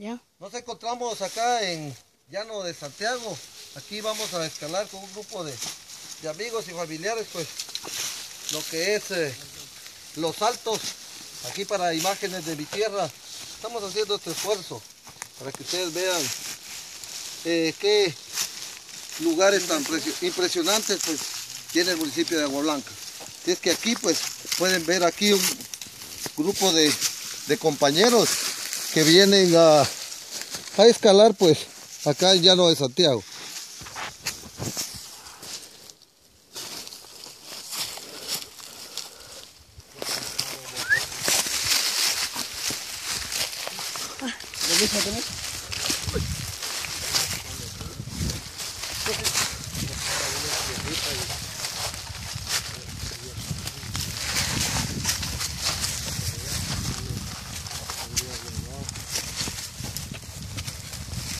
Nos encontramos acá en Llano de Santiago. Aquí vamos a escalar con un grupo de, amigos y familiares, pues lo que es eh, los altos. Aquí para imágenes de mi tierra. Estamos haciendo este esfuerzo para que ustedes vean eh, qué lugares tan impresionantes pues tiene el municipio de Agua Blanca. Es que aquí pues pueden ver aquí un grupo de compañeros que vienen a, a escalar pues acá en Llano de Santiago.